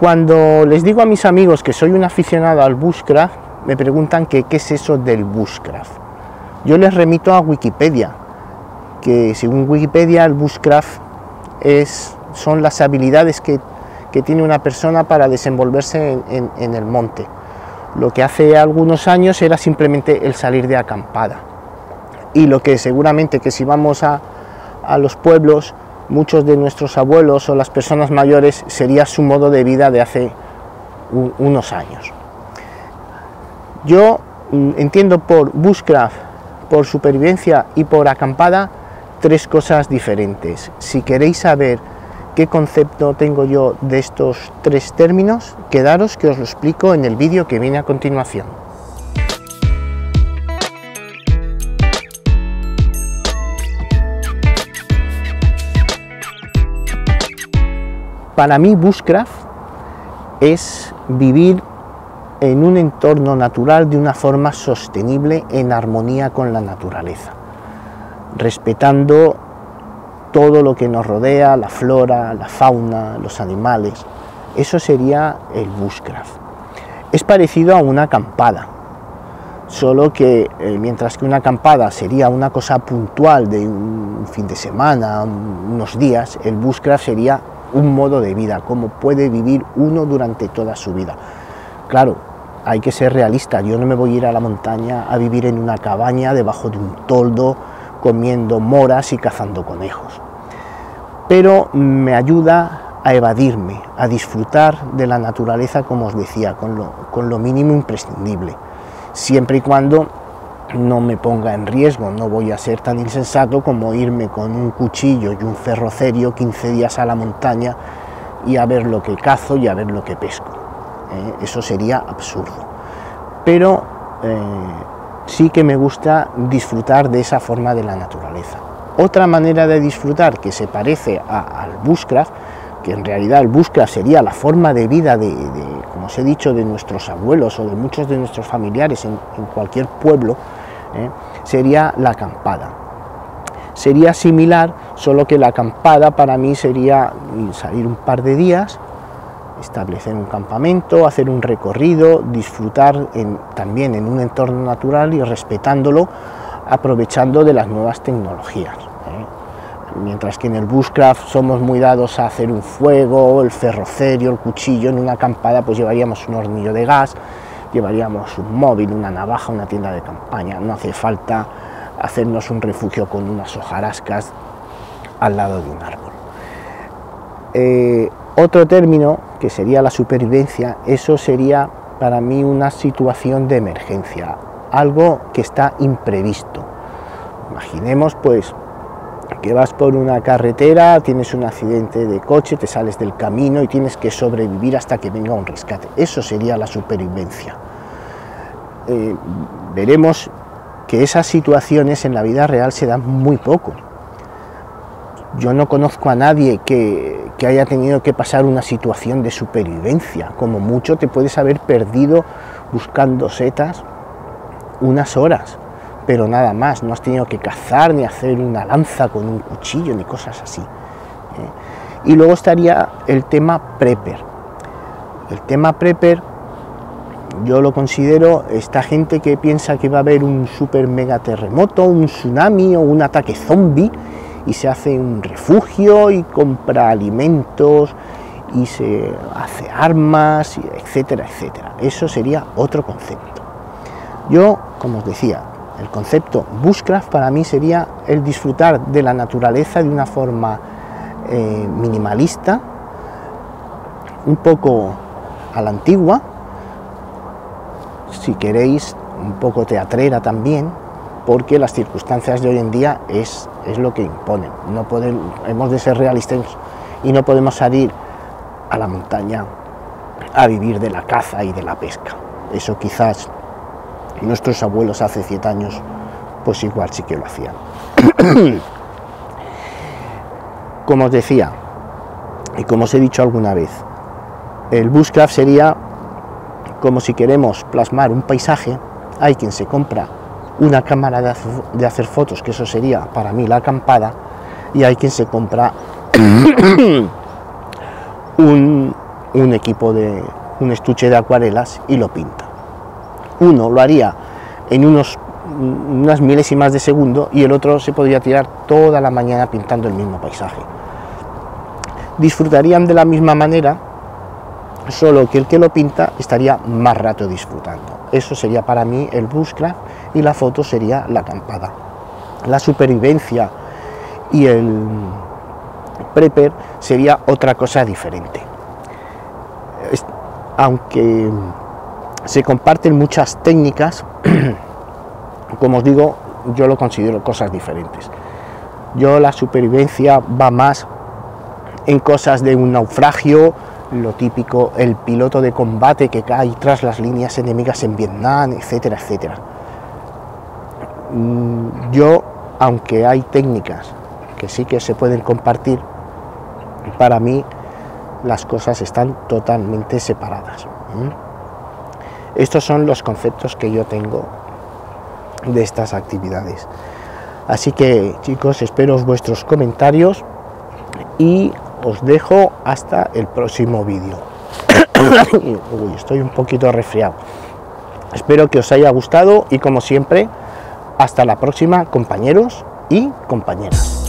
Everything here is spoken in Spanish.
Cuando les digo a mis amigos que soy un aficionado al bushcraft, me preguntan que qué es eso del bushcraft. Yo les remito a Wikipedia, que según Wikipedia el bushcraft es, son las habilidades que, tiene una persona para desenvolverse en, el monte. Lo que hace algunos años era simplemente el salir de acampada. Y lo que seguramente que si vamos a, a los pueblos, muchos de nuestros abuelos o las personas mayores sería su modo de vida de hace unos años. Yo mm, entiendo por bushcraft, por supervivencia y por acampada tres cosas diferentes. Si queréis saber qué concepto tengo yo de estos tres términos, quedaros que os lo explico en el vídeo que viene a continuación. Para mí, Bushcraft es vivir en un entorno natural de una forma sostenible en armonía con la naturaleza respetando todo lo que nos rodea, la flora, la fauna, los animales. Eso sería el bushcraft. Es parecido a una acampada, solo que eh, mientras que una acampada sería una cosa puntual de un fin de semana, unos días, el bushcraft sería un modo de vida, como puede vivir uno durante toda su vida. Claro, hay que ser realista, yo no me voy a ir a la montaña a vivir en una cabaña debajo de un toldo comiendo moras y cazando conejos. Pero me ayuda a evadirme, a disfrutar de la naturaleza, como os decía, con lo, con lo mínimo imprescindible, siempre y cuando no me ponga en riesgo, no voy a ser tan insensato como irme con un cuchillo y un ferrocerio 15 días a la montaña y a ver lo que cazo y a ver lo que pesco. ¿eh? Eso sería absurdo. Pero eh, sí que me gusta disfrutar de esa forma de la naturaleza. Otra manera de disfrutar que se parece al bushcraft, que en realidad el bushcraft sería la forma de vida de, como os he dicho, de nuestros abuelos o de muchos de nuestros familiares en, cualquier pueblo, ¿eh? sería la acampada. Sería similar, solo que la acampada para mí sería salir un par de días, establecer un campamento, hacer un recorrido, disfrutar también en un entorno natural y respetándolo, aprovechando de las nuevas tecnologías. ¿eh? Mientras que en el bushcraft somos muy dados a hacer un fuego, el ferrocerio, el cuchillo, en una acampada pues llevaríamos un hornillo de gas, llevaríamos un móvil, una navaja, una tienda de campaña, no hace falta hacernos un refugio con unas hojarascas al lado de un árbol. Eh, otro término, que sería la supervivencia, eso sería para mí una situación de emergencia, algo que está imprevisto. Imaginemos pues que vas por una carretera, tienes un accidente de coche, te sales del camino y tienes que sobrevivir hasta que venga un rescate. Eso sería la supervivencia. Eh, veremos que esas situaciones en la vida real se dan muy poco. Yo no conozco a nadie que, haya tenido que pasar una situación de supervivencia. Como mucho te puedes haber perdido buscando setas unas horas, pero nada más. No has tenido que cazar ni hacer una lanza con un cuchillo ni cosas así. ¿eh? Y luego estaría el tema prepper. El tema prepper yo lo considero esta gente que piensa que va a haber un super mega terremoto, un tsunami o un ataque zombie y se hace un refugio y compra alimentos y se hace armas, etcétera, etcétera. Eso sería otro concepto. Yo, como os decía, el concepto bushcraft para mí sería el disfrutar de la naturaleza de una forma eh, minimalista, un poco a la antigua, si queréis, un poco teatrera también, porque las circunstancias de hoy en día es, es lo que imponen. No podemos, hemos de ser realistas y no podemos salir a la montaña a vivir de la caza y de la pesca. Eso quizás nuestros abuelos hace 100 años, pues igual sí que lo hacían. como os decía, y como os he dicho alguna vez, el bushcraft sería como si queremos plasmar un paisaje, hay quien se compra una cámara de, hacer fotos, que eso sería para mí la acampada, y hay quien se compra un, un equipo de un estuche de acuarelas y lo pinta. Uno lo haría en unos, unas milésimas de segundo y el otro se podría tirar toda la mañana pintando el mismo paisaje. Disfrutarían de la misma manera, solo que el que lo pinta estaría más rato disfrutando. Eso sería para mí el bushcraft y la foto sería la acampada. La supervivencia y el prepper sería otra cosa diferente. Aunque se comparten muchas técnicas, como os digo, yo lo considero cosas diferentes. Yo la supervivencia va más en cosas de un naufragio, lo típico, el piloto de combate que cae tras las líneas enemigas en Vietnam, etcétera, etcétera. Mm, yo, aunque hay técnicas que sí que se pueden compartir, para mí las cosas están totalmente separadas. Estos son los conceptos que yo tengo de estas actividades. Así que chicos, espero vuestros comentarios y os dejo hasta el próximo vídeo. estoy un poquito resfriado. Espero que os haya gustado y como siempre, hasta la próxima compañeros y compañeras.